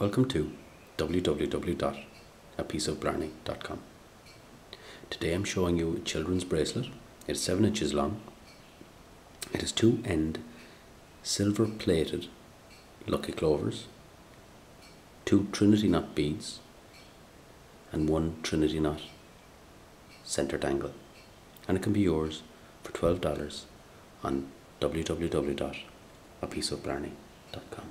Welcome to www.apieceofblarney.com. Today I'm showing you a children's bracelet. It's 7 inches long. It has two end silver plated lucky clovers, two trinity knot beads, and one trinity knot center dangle. And it can be yours for $12 on www.apieceofblarney.com.